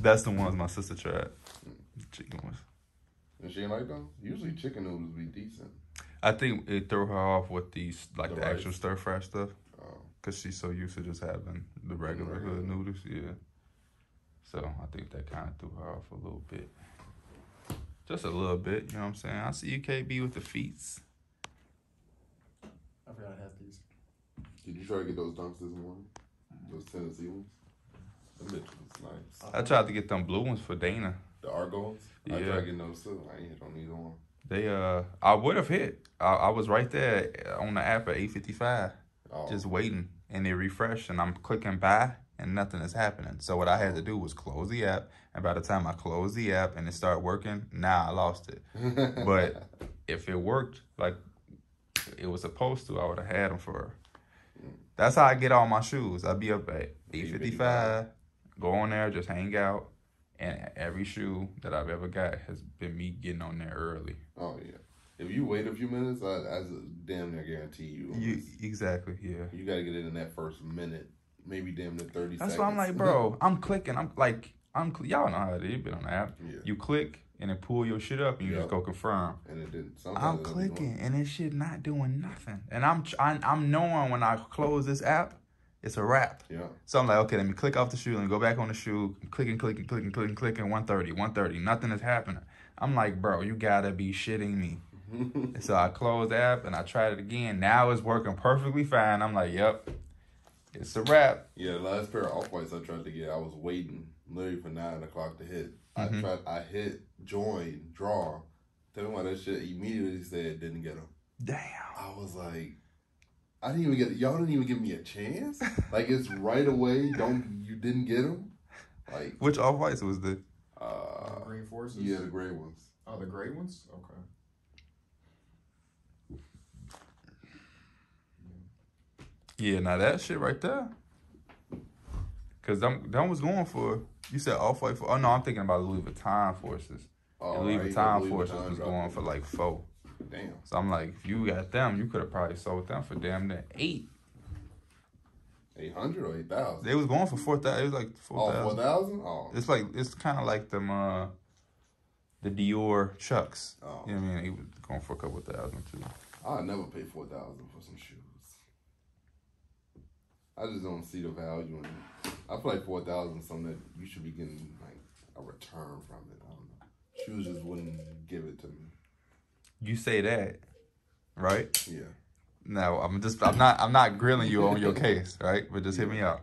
That's the ones my sister tried. Chicken ones. And she ain't like those? Usually chicken noodles be decent. I think it threw her off with these like The the, actual stir fry stuff Oh. because she's so used to just having the regular Regular. hood noodles. Yeah. So I think that kind of threw her off a little bit. Just a little bit, you know what I'm saying? I see you KB with the feats. I forgot I had these. Did you try to get those dunks this morning? Those Tennessee ones? Them bitches was nice. I tried to get them blue ones for Dana. The Argons? Yeah. I tried getting those too. I ain't hit on either one. They uh, I would have hit. I, I was right there on the app at 8:55, Oh. just waiting, and it refreshed, and I'm clicking buy, and nothing is happening. So what I had to do was close the app, and by the time I closed the app and it started working, now I lost it. But if it worked like it was supposed to, I would have had them for her. That's how I get all my shoes. I'd be up at 8:55, go on there, just hang out, and every shoe that I've ever got has been me getting on there early. oh yeah. If you wait a few minutes, I, I damn near guarantee you. You exactly, yeah. You gotta get it in that first minute, maybe damn near thirty That's seconds. why I'm like, bro, I'm clicking. I'm like, I'm cl- y'all know how it is. Been on the app. Yeah. You click and it pull your shit up, and you Yep. just go confirm. and it didn't. I'm it doesn't do it. clicking, and this shit not doing nothing. And I'm tr- I, I'm knowing when I close this app, it's a wrap. Yeah. So I'm like, okay, let me click off the shoe and go back on the shoe, clicking, clicking, clicking, clicking, clicking, 130, 130, nothing is happening. I'm like, bro, you gotta be shitting me. so I closed the app and I tried it again. Now it's working perfectly fine. I'm like, yep, it's a wrap. Yeah, the last pair of off whites I tried to get, I was waiting literally for nine o'clock to hit. Mhm. I tried, I hit join draw. Tell me why that shit immediately said didn't get them. Damn. I was like, I didn't even get y'all didn't even give me a chance. like it's right away. Don't you didn't get them? Like Which off whites was the? uh, Green forces. yeah, the gray ones. Oh, the gray ones. Okay. Yeah, now that shit right there. Cause them, them was going for. You said off white for. Oh no, I'm thinking about Louis Vuitton forces. Oh, And Louis right, Vuitton Louis forces Vuitton was going for like four. Damn So I'm like, if you got them, you could have probably sold them for damn near eight. eight hundred or eight thousand. They was going for four thousand. It was like four Oh, four thousand. thousand. Oh, It's like it's kind of like them uh, the Dior Chucks. oh. You know what I mean? He was going for a couple thousand too. I'll never pay four thousand for some shoes. I just don't see the value in it. I feel like four thousand something that you should be getting like a return from it. I don't know. Shoes just wouldn't give it to me. You say that, right? Yeah. No, I'm just I'm not I'm not grilling you on your case, right? But just hit me out.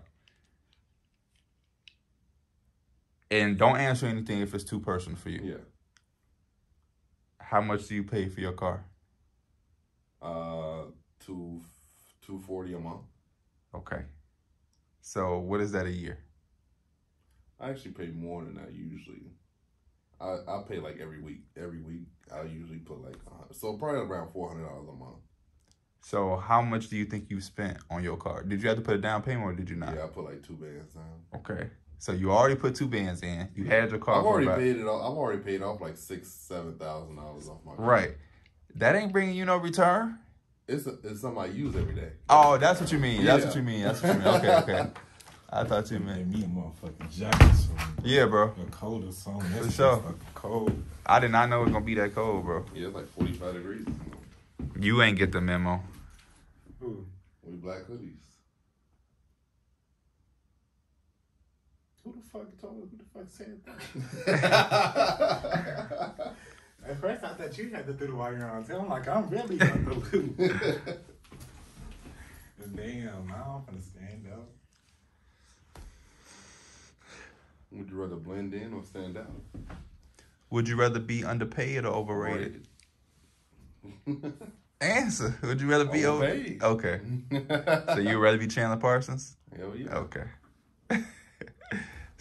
And don't answer anything if it's too personal for you. Yeah. How much do you pay for your car? Uh, two two forty a month. Okay. So what is that a year? I actually pay more than that usually. I I pay like every week. Every week I usually put like so probably around four hundred dollars a month. So how much do you think you spent on your car? Did you have to put a down payment or did you not? Yeah, I put like two bands down. Okay. So you already put two bands in. You had your car I've for already about- paid it off. I've already paid off like six, seven thousand dollars off my car. Right. That ain't bringing you no return. It's a, it's something I use every day. Oh, that's what you mean. That's Yeah. what you mean. That's what you mean. Okay, okay. I thought you Made meant. me a motherfucking jacket. So Yeah, bro. the cold or something. For sure. fucking cold. I did not know it was gonna be that cold, bro. Yeah, it's like forty five degrees. You ain't get the memo. Ooh. We black hoodies. Who the fuck told who the fuck said that? At first I thought you had to do the wire on. I'm like, I'm really going to lose. Damn, I'm gonna stand up. Would you rather blend in or stand out? Would you rather be underpaid or overrated? Answer. Would you rather be Overpaid. over? Okay. So you would rather be Chandler Parsons? Hell yeah. Okay.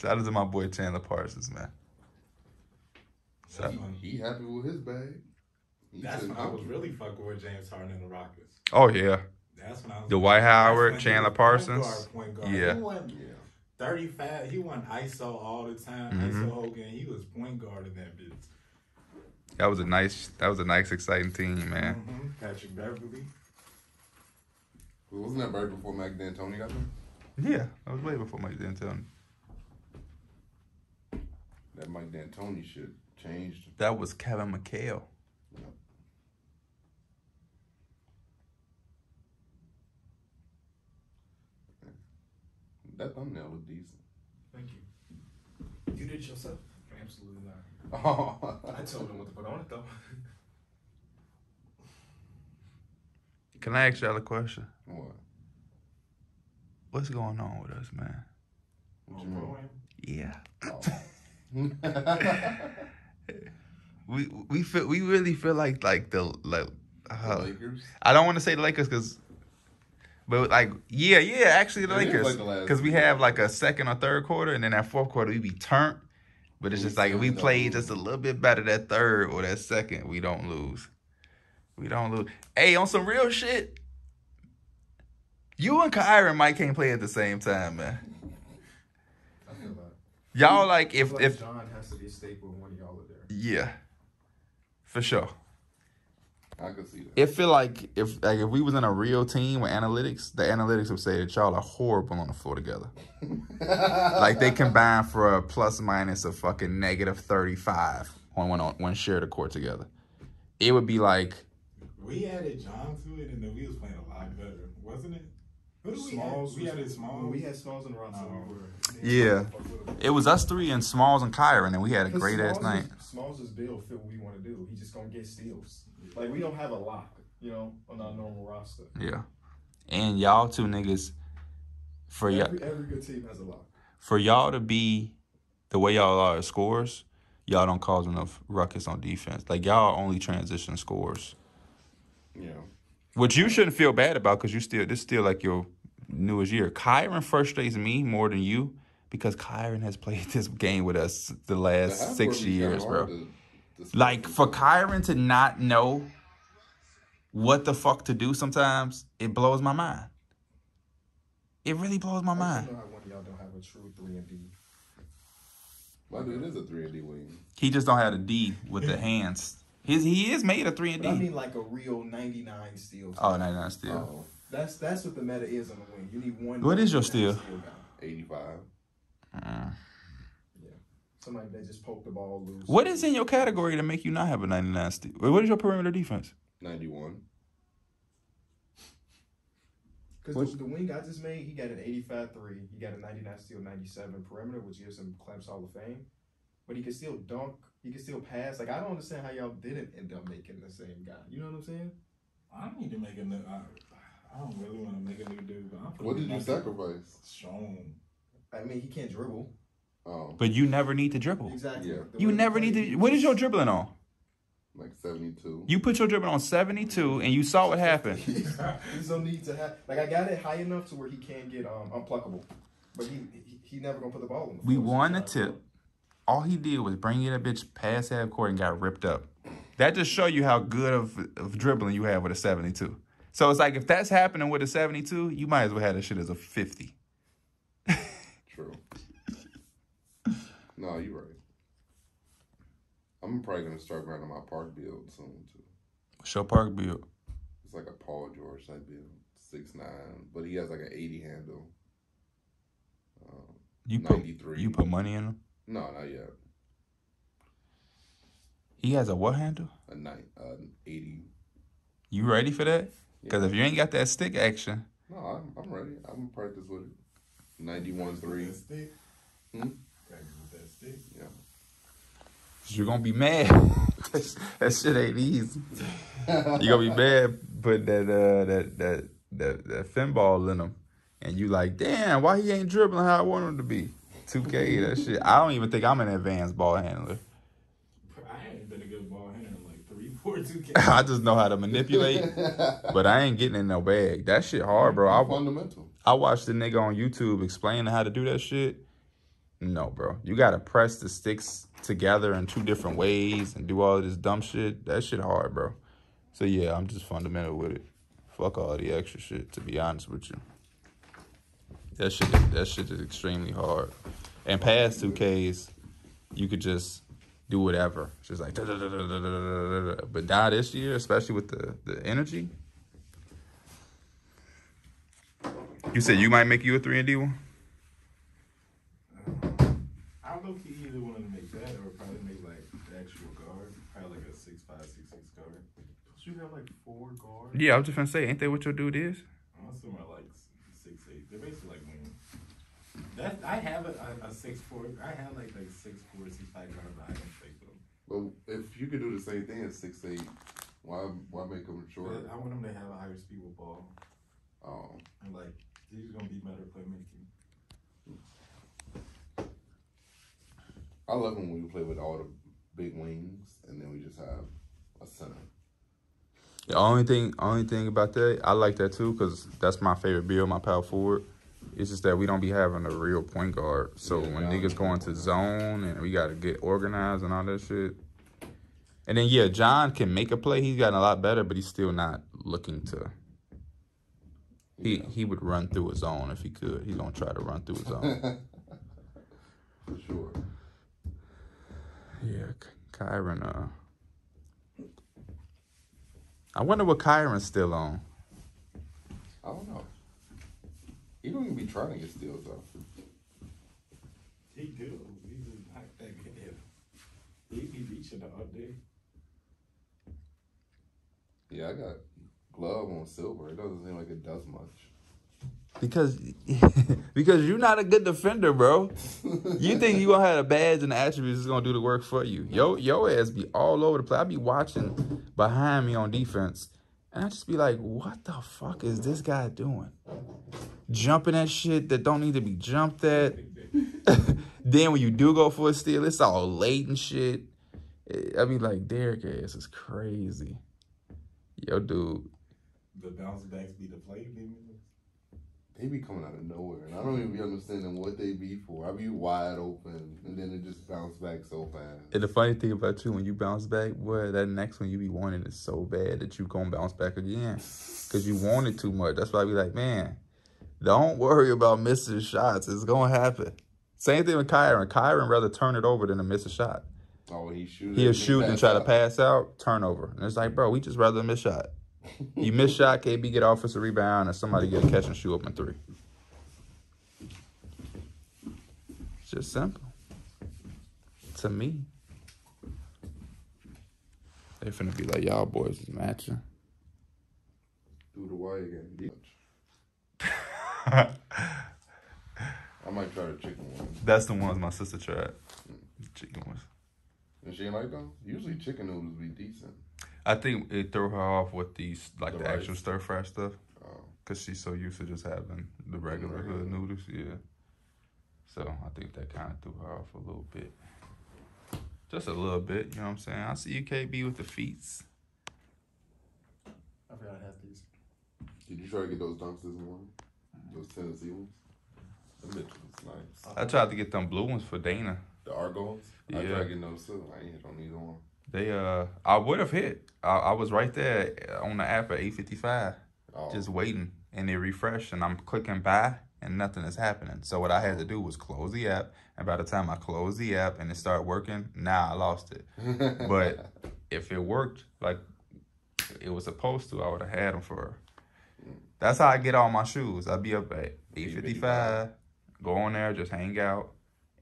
Shout out to my boy Chandler Parsons, man. So, He, he happy with his bag. He That's when I was happy. really fucking with James Harden and the Rockets. oh yeah, That's when I was. Dwight Howard, Chandler Parsons. Point guard, point guard. Yeah. Yeah. 35. He won ISO all the time. Mhm. ISO Hogan. He was point guard in that bitch. that was a nice, that was a nice, exciting team, man. Mhm. Patrick Beverley. Well, wasn't that right before Mac D'Antoni got there? Yeah, that was way before Mike D'Antoni. That Mike D'Antoni shit changed. That was Kevin McHale. That thumbnail looked decent. Thank you. You did it yourself? Absolutely not. Oh, I told him what to put on it though. Can I ask y'all a question? what? What's going on with us, man? What you mean? Yeah. Oh. We we feel we really feel like like the like The uh, Lakers. I don't want to say the Lakers because, but like yeah yeah actually the It Lakers like because we have like a second or third quarter and then that fourth quarter we be turned, but it's We just like if we played just a little bit better that third or that second we don't lose, we don't lose. Hey on some real shit, you and Kyrie and Mike can't play at the same time, man. I feel that. Y'all like if like if John has to be a staple when one of y'all are there. yeah, for sure. I could see that. It feel like if like if we was in a real team with analytics, the analytics would say that y'all are horrible on the floor together. Like they combine for a plus minus of fucking negative thirty five on one on one share the court together. It would be like We added John to it, and then we was playing a lot better, wasn't it? Who did we Smalls. add? We was- added Smalls. When we had Smalls in the roster. We were. Yeah. it was us three and Smalls and Kyron, and we had a Because great ass Smalls' night. Smalls' build fit what we want to do. He just gonna get steals. Like we don't have a lock, you know, on our normal roster. Yeah, and y'all two niggas for y'all Every, every good team has a lock. for y'all to be the way y'all are as scorers, y'all don't cause enough ruckus on defense. Like y'all only transition scores. Yeah. Which you shouldn't feel bad about because you still this still like your newest year. Kyron frustrates me more than you because Kyron has played this game with us the last six court was kinda years, bro. to- to Like for. Kyron to not know what the fuck to do sometimes, it blows my mind. It really blows my I mind. know one of y'all don't have a true three and D. My dude is a three and D wing. He just don't have a D with the hands. His he is made a three and But I D. mean like a real 99 steals. Oh, no, no, still. Oh, That's that's what the meta is on the wing. You need one. What is your 99 steal? guy. 85. Mm. Somebody that just poked the ball loose. What is in your category to make you not have a 99 steal? What is your perimeter defense? 91. Because the, the wing I just made, he got an 85 three. He got a 99 steal, 97 perimeter, which gives him Clamps Hall of Fame. But he can still dunk. He can still pass. Like I don't understand how y'all didn't end up making the same guy. You know what I'm saying? I need to make a new. I, I don't really want to make a new dude, but I'm. What did you sacrifice? Strong. I mean, he can't dribble. Oh, But you never need to dribble. Exactly. Yeah. The You way he never need played, to. What is your dribbling on? like 72. You put your dribbling on 72 and you saw what happened. He's no need to have. Like I got it high enough to where he can't get um unpluckable, but he he, he never gonna put the ball in. The We floor, so won the it's not tip. All he did was bring you that bitch past half court and got ripped up. That just show you how good of, of dribbling you have with a 72. So it's like if that's happening with a 72, you might as well have that shit as a 50. True. no, you're right. I'm probably going to start grinding my park build soon, too. Show Park build. It's like a Paul George type build. Six nine, but he has like an 80 handle. Um, You put 93. you put money in him. No, not yet. He has a what handle? A nine, uh, 80. You ready for that? Because Yeah. if you ain't got that stick action, No, I'm, I'm ready. I'm going to practice with it. 91 3. Stick. Hmm? Practice with that stick. Yeah. you're gonna be mad. that shit ain't easy. you're gonna be mad putting that uh that that that that fin ball in him, and you like, damn, why he ain't dribbling how I want him to be? 2K, that shit. I don't even think I'm an advanced ball handler. 2K. I just know how to manipulate, but I ain't getting in no bag. That shit hard, bro. I, Fundamental. I watched the nigga on YouTube explaining how to do that shit. No, bro. You gotta press the sticks together in two different ways and do all this dumb shit. That shit hard, bro. So yeah, I'm just fundamental with it. Fuck all the extra shit, to be honest with you. That shit that shit is extremely hard. And past 2Ks, you could just do whatever. She's like, da, da, da, but die this year, especially with the, the energy. You said you might make you a 3 and D one? I don't know if you either wanted to make that or probably make like the actual guard. Probably like a 6566 six guard. So you have like four guards? Yeah, I was just gonna say, ain't that what your dude is? That I have a, a, a six four. I have like like six four, six five guard, but I don't take them. Well, if you could do the same thing at six eight, why why make them shorter? I want them to have a higher speed with ball. Um, And like these gonna be better playmaking. I love when we play with all the big wings and then we just have a center. The only thing, only thing about that, I like that too, cause that's my favorite build, my power forward. It's just that we don't be having a real point guard. So Yeah, when niggas go nah, into zone and we gotta get organized and all that shit. And then yeah, John can make a play. He's gotten a lot better, but he's still not looking to. He Yeah. he would run through a zone if he could. He's gonna try to run through a zone. For sure. yeah, Ky- Kyron. Uh, I wonder what Kyron's still on. I don't know. He don't even be trying to get steals though. He good. He just not that good. He be reaching all day. Yeah, I got glove on silver. It doesn't seem like it does much. Because because you're not a good defender, bro. You think you gonna have a badge and the attributes is gonna do the work for you. Yo, yo ass be all over the place. I be watching behind me on defense, and I just be like, what the fuck is this guy doing? Jumping at shit that don't need to be jumped at. then when you do go for a steal, it's all late and shit. I be like, Derek ass is crazy. Yo, dude. The bounce backs be the play. They be coming out of nowhere, and I don't even be understanding what they be for. I be wide open, and then it just bounce back so fast. And the funny thing about you, when you bounce back, boy, that next one you be wanting is so bad that you gonna bounce back again. Cause you want it too much. That's why I be like, man, don't worry about missing shots. It's gonna happen. Same thing with Kyron. Kyron rather turn it over than to miss a shot. Oh, he shoot. He'll shoot and try to pass out, turnover. And it's like, bro, we just rather miss shot. You miss shot, KB get offensive rebound, and somebody get a catch and shoot open three. It's just simple. To me. They finna be like, y'all boys is matching. Do the wire again. I might try the chicken one. That's the ones my sister tried. Chicken ones. And she ain't like them. Usually chicken noodles be decent. I think it threw her off with these, like The the, actual stir fry stuff. Oh, Cause she's so used to just having the regular regular. hood noodles, yeah. So I think that kind of threw her off a little bit, just a little bit. You know what I'm saying? I see you KB with the feats. I forgot I had these. did you try to get those dunks this morning? Those Tennessee ones, The bitch was nice. I tried to get them blue ones for Dana. the Argons. Yeah. I Yeah. tried getting those too. I ain't hit on either one. They uh, I would have hit. I, I was right there on the app at 8:55, Oh, just waiting, and it refreshed, and I'm clicking buy, and nothing is happening. So what I had to do was close the app, and by the time I closed the app and it started working, now I lost it. But if it worked like it was supposed to, I would have had them for. That's how I get all my shoes. I'd be up at eight fifty five, go on there, just hang out,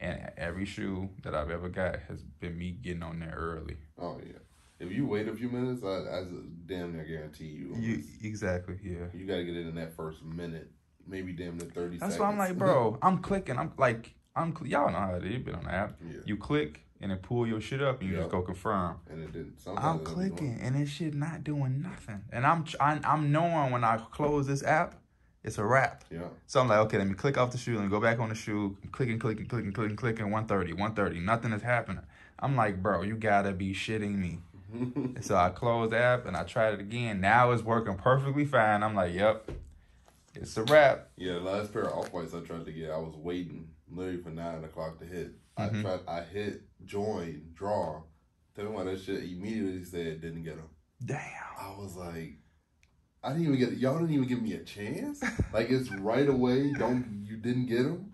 and every shoe that I've ever got has been me getting on there early. oh yeah. If you wait a few minutes, I, I damn near guarantee you. You exactly, yeah. You got to get it in that first minute, maybe damn near thirty. That's seconds. why I'm like, bro, I'm clicking. I'm like, I'm y'all know how it is. Been on the app. Yeah. You click and it pull your shit up and you Yeah. just go confirm. and it didn't. I'm clicking and this shit not doing nothing. And I'm I, I'm knowing when I close this app, it's a wrap. Yeah. So I'm like, okay, let me click off the shoe and go back on the shoe. I'm clicking, clicking, clicking, clicking, clicking. 130, 130. Nothing is happening. I'm like, bro, you gotta be shitting me. And so I closed the app and I tried it again. Now it's working perfectly fine. I'm like, yep, it's a wrap. Yeah, the last pair of off whites I tried to get, I was waiting literally for nine o'clock to hit. Mhm. I tried, I hit join draw. Tell me why that shit immediately said didn't get them. Damn. I was like, I didn't even get y'all didn't even give me a chance. like it's right away. Don't you didn't get them?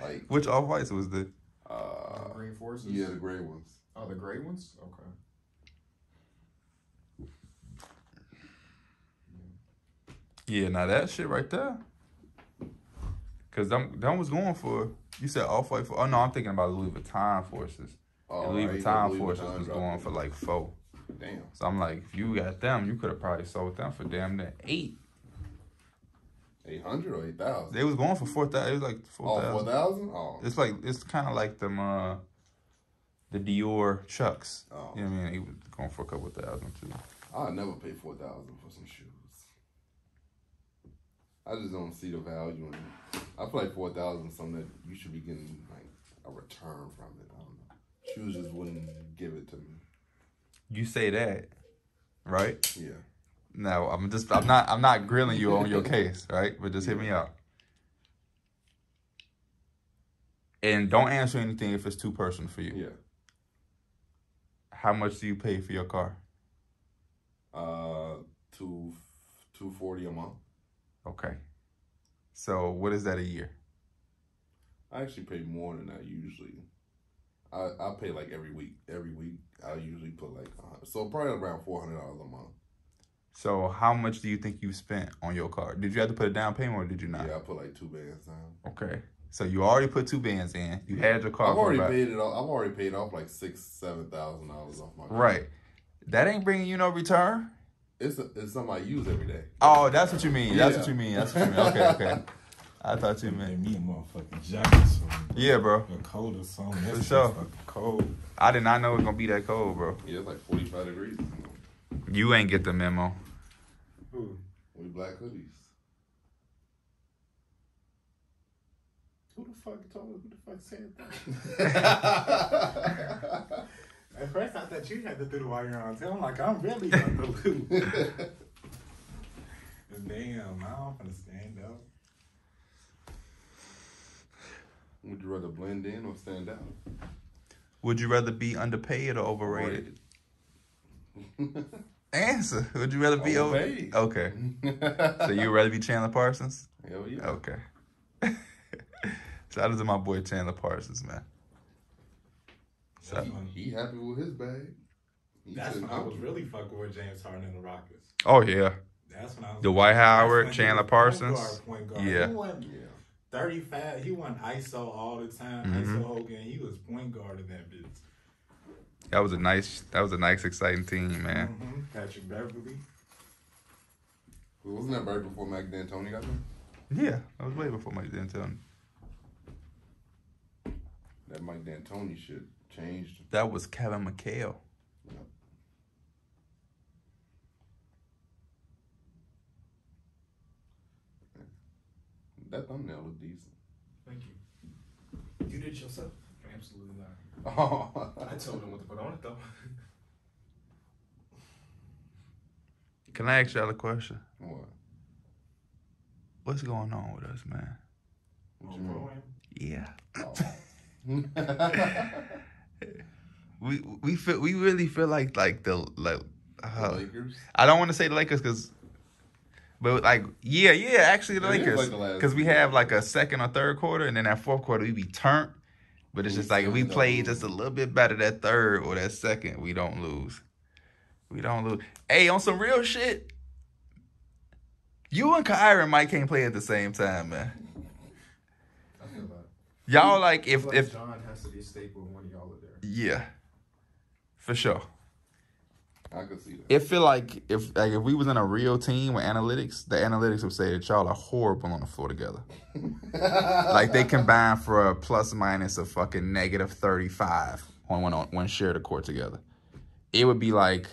Like Which off whites was the? uh, green forces. yeah, the gray ones. Oh, the gray ones. Okay. Yeah, now that shit right there. Cause them, them was going for. You said off white for. Oh no, I'm thinking about Louis Vuitton forces. Oh, and Louis right, Vuitton Louis forces Vuitton was going for like four. Damn. So I'm like, if you got them, you could have probably sold them for damn near eight. Eight hundred or eight thousand? They was going for four thousand. It was like four Oh, thousand. four thousand? Oh. It's like it's kind of like them uh the Dior Chucks. Oh. You know what I mean? He was going for a couple thousand too. I'll never pay four thousand for some shoes. I just don't see the value in it. I like four thousand something that you should be getting like a return from it. I don't know. Shoes just wouldn't give it to me. You say that, right? Yeah. No, I'm just I'm not I'm not grilling you on your case, right? But just hit me up. And don't answer anything if it's too personal for you. Yeah. How much do you pay for your car? Uh two two forty a month. Okay. So what is that a year? I actually pay more than I usually. I I pay like every week. Every week I usually put like so probably around four hundred dollars a month. So how much do you think you spent on your car? Did you have to put a down payment or did you not? Yeah, I put like two bands down. Okay. So you already put two bands in. You had your car. I've already about- paid it off. I've already paid off like six, seven thousand dollars off my car. Right. That ain't bringing you no return. It's a, it's something I use every day. Oh, that's what you mean. That's Yeah. what you mean. That's what you mean. Okay, okay. I thought you They meant. me a motherfucking jacket, so Yeah, bro. the cold or something. That's For sure. fucking cold. I did not know it was gonna be that cold, bro. Yeah, it's like forty five degrees. You ain't get the memo. Who? We black hoodies. Who the fuck told? Who the fuck said that? At first, I thought you had to do the while you're on tail. I'm like, I'm really about to lose. Damn, now I'm gonna stand up. Would you rather blend in or stand out? Would you rather be underpaid or overrated? Answer. Would you rather be over? Overpaid. Okay. So you would rather be Chandler Parsons? Hell yeah. Okay. Shout out to my boy Chandler Parsons, man. That's when, He happy with his bag. He that's sitting when I was really fucking with James Harden and the Rockets. Oh yeah. That's when I was. Dwight that's Howard, Chandler Parsons. Point guard, point guard. Yeah. Yeah. 35. He won ISO all the time. Mhm. ISO whole game. He was point guard in that bitch. That was a nice that was a nice exciting team, man. Mhm. Patrick Beverley. Well, wasn't that right before Mac D'Antoni got there? Yeah, that was way before Mike D'Antoni. That Mike D'Antoni shit changed. That was Kevin McHale. That thumbnail looked decent. Thank you. You did it yourself. Absolutely not. Oh, I told him what to put on it though. Can I ask y'all a question? what? What's going on with us, man? What you mean? Yeah. Oh. We we feel we really feel like like the like The uh, Lakers. I don't want to say the Lakers because, but like yeah yeah actually the Lakers like because we have like a second or third quarter and then that fourth quarter we be turned, but it's We just like if we play just a little bit better that third or that second we don't lose, we don't lose. Hey, on some real shit, you and Kyrie and Mike can't play at the same time, man. I feel. Y'all like if like if John has to be a staple when one of y'all are there. yeah, for sure. I could see that. It feel like if like if we was in a real team with analytics, the analytics would say that y'all are horrible on the floor together. Like they combine for a plus minus of fucking negative thirty five on when on when share the court together. It would be like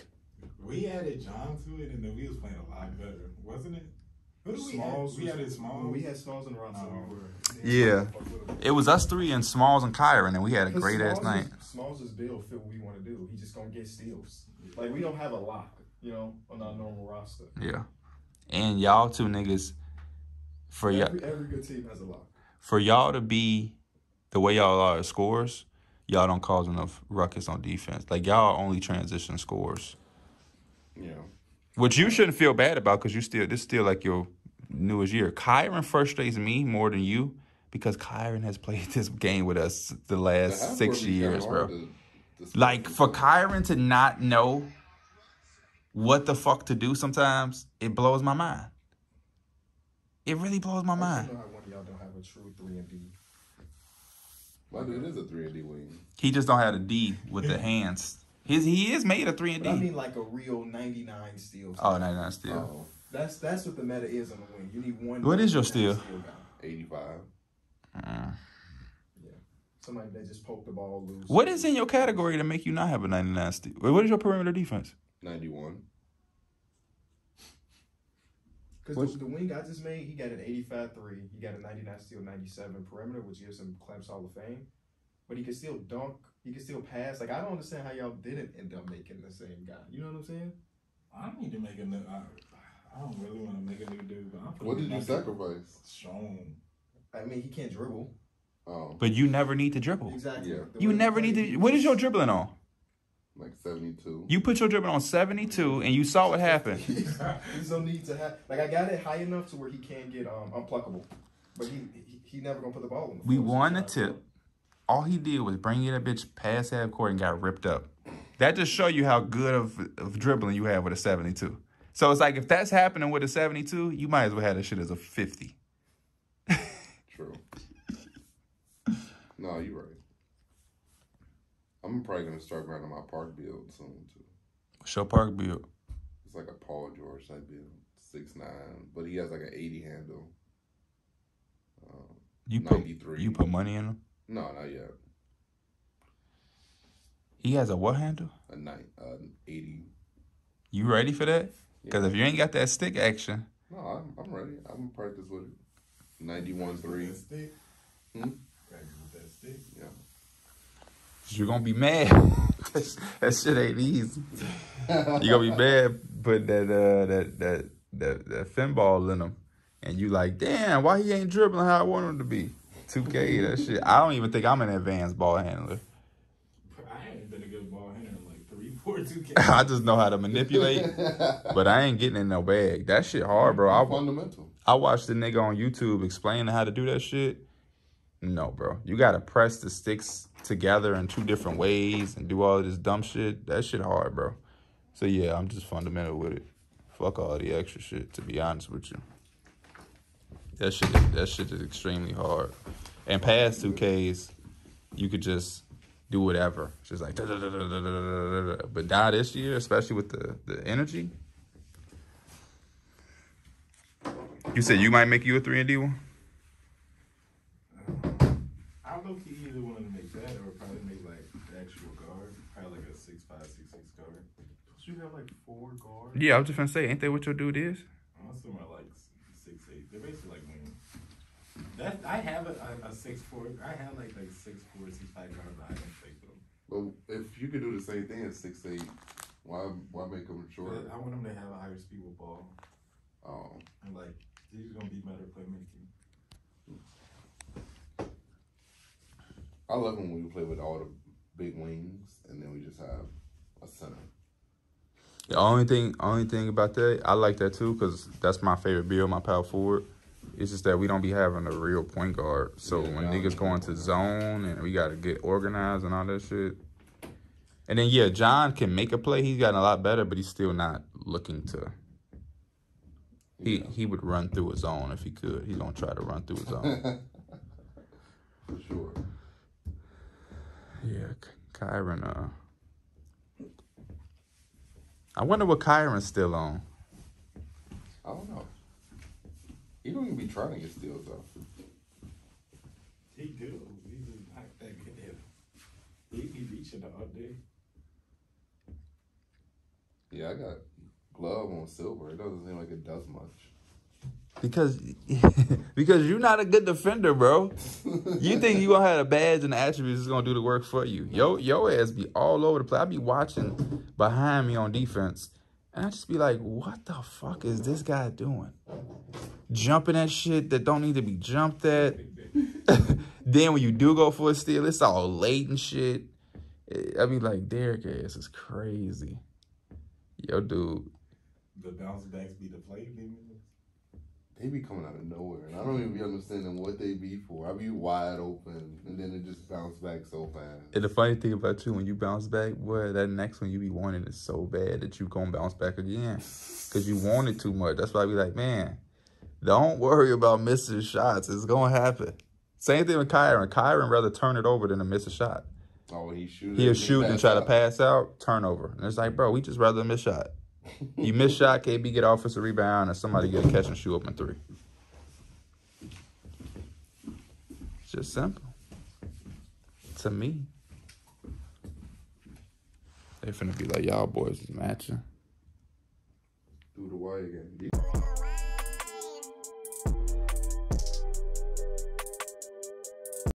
We added John to it, and then we was playing a lot better, wasn't it? Who did we Smalls. add? We was- added Smalls. When we had Smalls in the roster, Oh. we were. Yeah. it was us three and Smalls and Kyron, and we had a Because great ass Smalls' night. Smalls' build fit what we want to do. He just gonna get steals. Like we don't have a lock, you know, on our normal roster. Yeah, and y'all two niggas for y'all Every, every good team has a lock. for y'all to be the way y'all are scores, y'all don't cause enough ruckus on defense. Like y'all only transition scores. Yeah. Which you shouldn't feel bad about because you still this is still like your newest year. Kyron frustrates me more than you because Kyron has played this game with us the last six court be kinda years, bro. to- to Like for. Kyron to not know what the fuck to do sometimes, it blows my mind. It really blows my I mind. don't know one of y'all don't have a true three and D. My dude is a three and D wing. He just don't have a D with the hands. His he is made a three and But I D. mean like a real 99 steal. Oh, 99 still. Oh, That's that's what the meta is on the wing. You need one. What is your 99 steal? 85. Mm. Somebody that just poked the ball loose. What is in your category to make you not have a 99 steal? What is your perimeter defense? 91. Because the, the wing I just made, he got an 85 3. He got a 99 steal, 97 perimeter, which gives him Clamps Hall of Fame. But he can still dunk. He can still pass. Like, I don't understand how y'all didn't end up making the same guy. You know what I'm saying? I need to make a new. I, I don't really want to make a new dude, but I'm. What did you sacrifice? Strong. I mean, he can't dribble. Oh, But you never need to dribble. Exactly. Yeah. You never need to. What is your dribbling on? like 72. You put your dribbling on 72 and you saw what happened. There's no need to have. Like, I got it high enough to where he can't get um unpluckable. But he, he, he never going to put the ball in the We won the tip. All he did was bring you that bitch past half court and got ripped up. That just show you how good of, of dribbling you have with a 72. So it's like if that's happening with a 72, you might as well have that shit as a 50. True. no, you're right. I'm probably gonna start grinding my park build soon too. Show Park build. It's like a Paul George type build, six nine, but he has like an 80 handle. Um, You put 93. you put money in him. no, not yet. He has a what handle? A nine, uh, 80. You ready for that? Because Yeah. if you ain't got that stick action, No, I'm, I'm ready. I'm gonna practice with it. 91 3. That stick. Hmm? Practice with that stick. Yeah. you're gonna be mad. that shit ain't easy. You're gonna be mad putting that uh that that that that fin ball in him, and you like, damn, why he ain't dribbling how I want him to be? 2K, that shit. I don't even think I'm an advanced ball handler. I ain't been a good ball handler in like three, four, two K. I just know how to manipulate, but I ain't getting in no bag. That shit hard, bro. I, Fundamental. I watched the nigga on YouTube explaining how to do that shit. No, bro. You gotta press the sticks together in two different ways and do all this dumb shit. That shit hard, bro. So yeah, I'm just fundamental with it. Fuck all the extra shit, to be honest with you. That shit that shit is extremely hard. And past two Ks, you could just do whatever. She's like, but dad this year, especially with the, the energy. You said you might make you a 3 and D one? Um, I low key either wanted to make that or probably make like the actual guard. Probably like a 6'5, 6'6 guard. Don't you have like four guards? Yeah, I was just going to say, ain't that what your dude is? I'm them like like 6'8. They're basically like wings. That, I have a, a, six four. I have like like six four, six five guard, but don't take them. Well, if you could do the same thing at six eight, why why make them short? But I want them to have a higher speed with ball Oh, and like he's gonna be better playmaking. I love when we play with all the big wings and then we just have a center. The only thing, only thing about that, I like that too, cause that's my favorite build, my power forward. It's just that we don't be having a real point guard. So Yeah, when niggas go nah, into zone and we gotta get organized and all that shit. And then yeah, John can make a play. He's gotten a lot better, but he's still not looking to. He Yeah. he would run through a zone if he could. He's gonna try to run through a zone. For sure. yeah, Ky- Kyron. Uh, I wonder what Kyron's still on. I don't know. He don't even be trying to get steals though. He do. He just not that good. He be reaching the all day. Yeah, I got glove on silver. It doesn't seem like it does much. Because because you're not a good defender, bro. You think you gonna have a badge and the attributes is gonna do the work for you. Yo, yo ass be all over the place. I be watching behind me on defense, and I just be like, what the fuck is this guy doing? Jumping at shit that don't need to be jumped at. then when you do go for a steal, it's all late and shit. I be like, Derek ass is crazy. Yo, dude. The bounce backs be the play. They be coming out of nowhere, and I don't even be understanding what they be for. I be wide open, and then it just bounce back so fast. And the funny thing about you, when you bounce back, boy, that next one you be wanting is so bad that you gonna bounce back again. Cause you want it too much. That's why I be like, man, Don't worry about missing shots. It's gonna happen. Same thing with Kyron. Kyron rather turn it over than to miss a shot. Oh, he shoot. He'll shoot and try to pass out, turnover. And it's like, bro, we just rather miss shot. You miss shot, KB get offensive rebound, and somebody get a catch and shoot open three. It's just simple. To me. They finna be like, y'all boys is matching. Do the wire again.